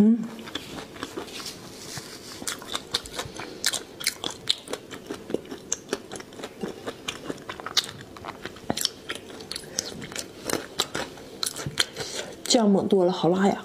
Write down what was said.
嗯，酱猛多了，好辣呀。